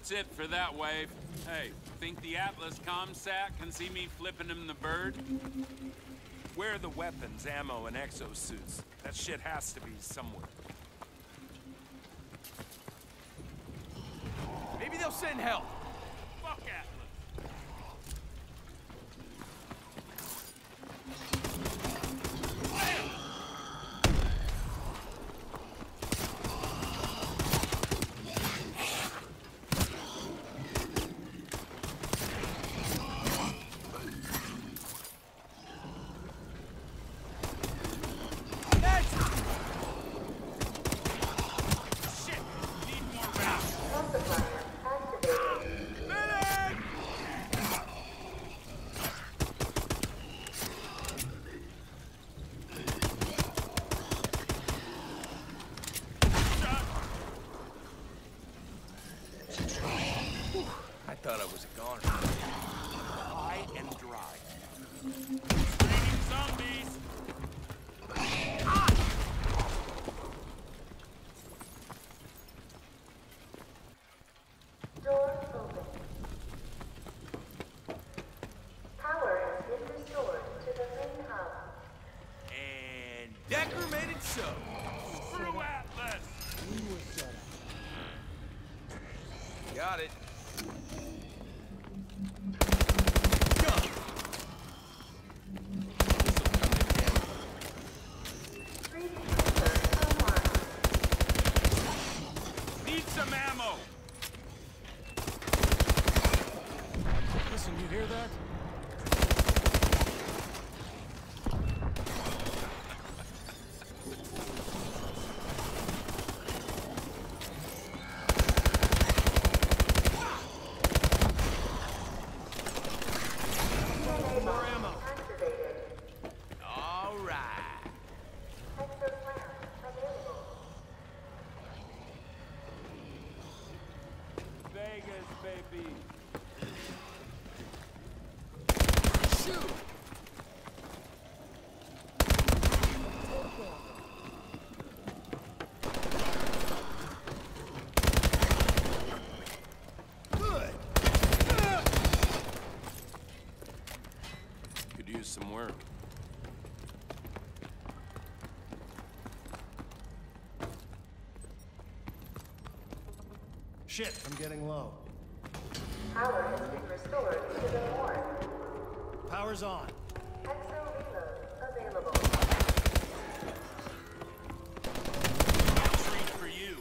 That's it for that wave. Hey, think the Atlas comsat can see me flipping him the bird? Where are the weapons, ammo, and exosuits? That shit has to be somewhere. Maybe they'll send help. Fuck Atlas! That's Shit! Need more rounds! Multiplier activated. Medic! I thought I was a goner. High and dry. Raining zombies! Doors open. Power has been restored to the main hub. And Decker made it so. Screw Atlas! Got it. Three sensor online. Need some ammo! Listen, you hear that? More ammo. Activated. All right. Exoplan available. Vegas, baby! Shoot! Good. Could use some work. Shit, I'm getting low. Power has been restored to the morgue. Power's on. Exo reload available. Treat for you.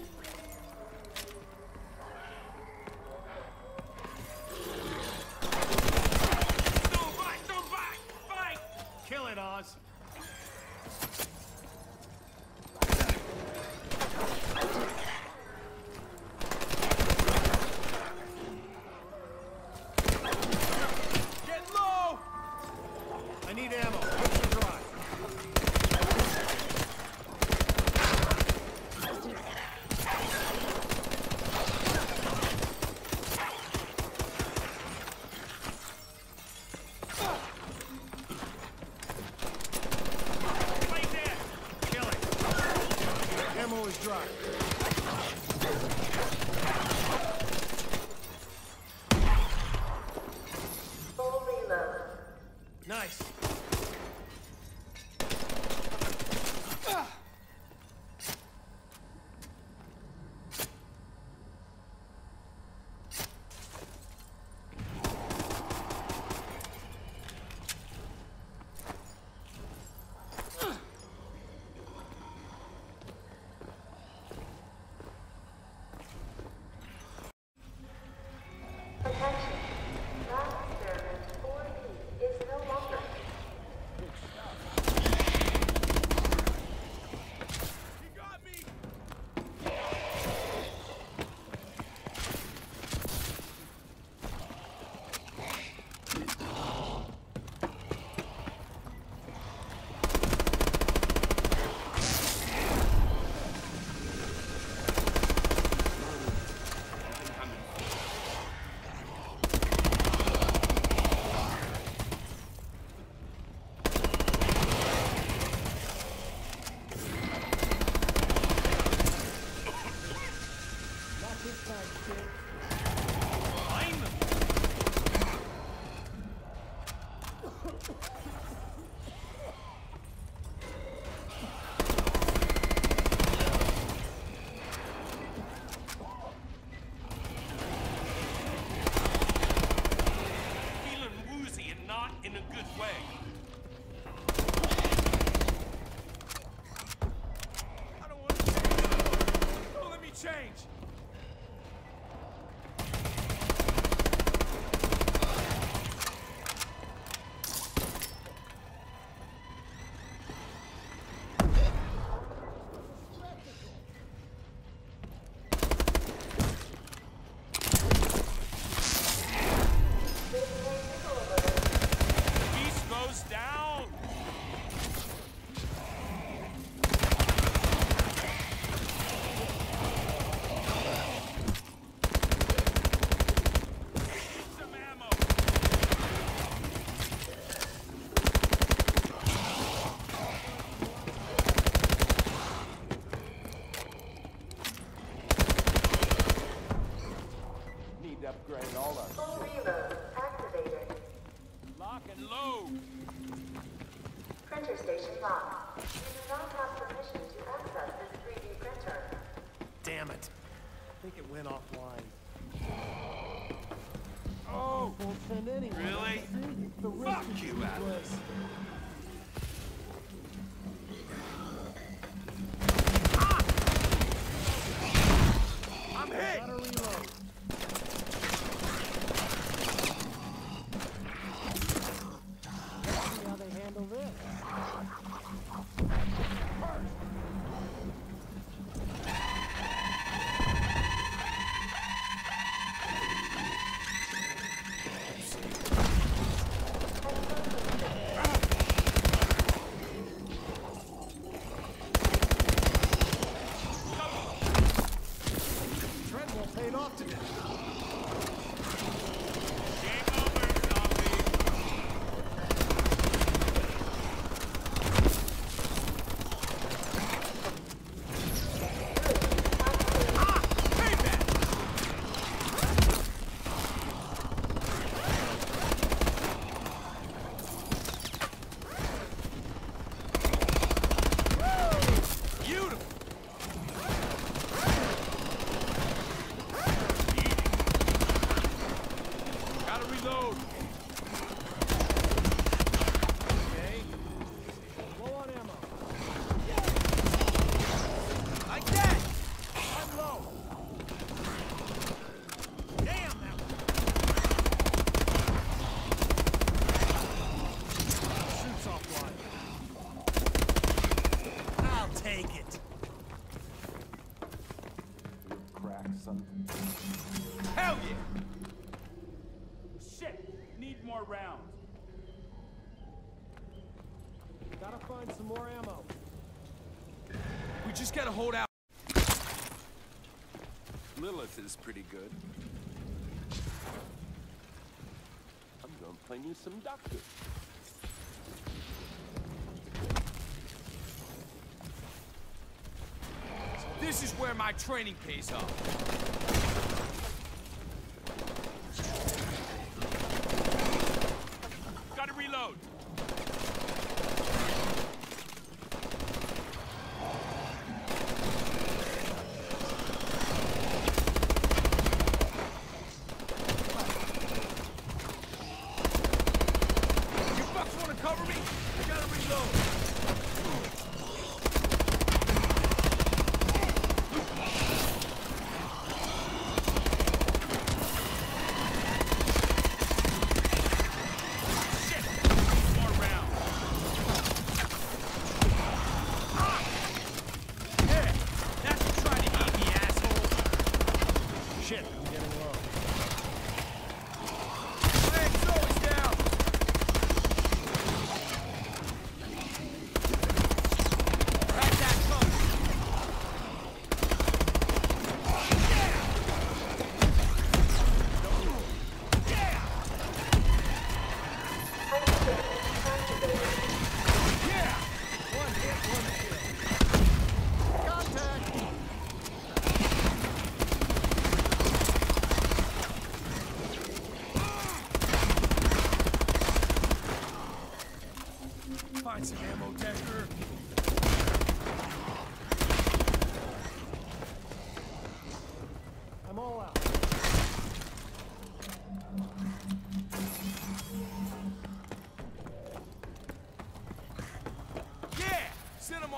Don't fight! Don't fight! Fight! Kill it, Oz. Get low! I need ammo. Quick and dry. Play dead! Kill it. Ammo and load. Printer station locked. You do not have permission to access this 3D printer. Damn it. I think it went offline. Oh! Really? Fuck you, Atlas. paid off today. hold out. Lilith is pretty good. I'm gonna play you some doctor. This is where my training pays off.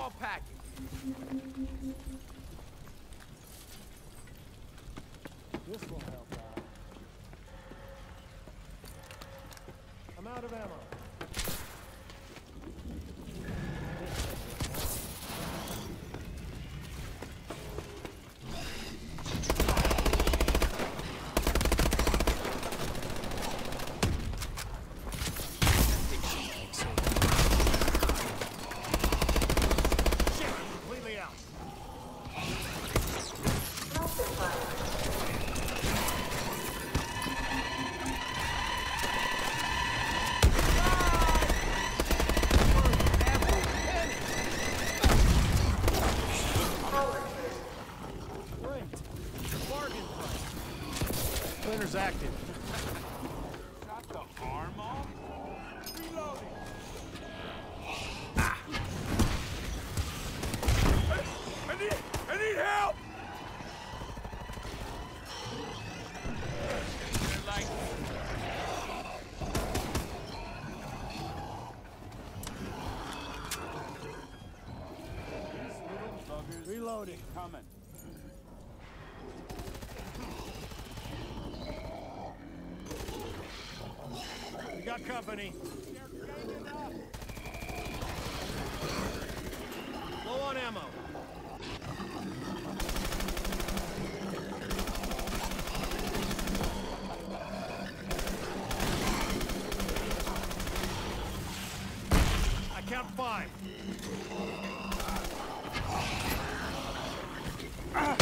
Small package. This will help out. I'm out of ammo. Shit, I'm completely out. Smoker fire. Power trip. Great. Bargain Cleaner's active. Shot the arm off? Reloading. I need, I need help! Reloading. coming. We got company. Low on ammo. I count five. I'm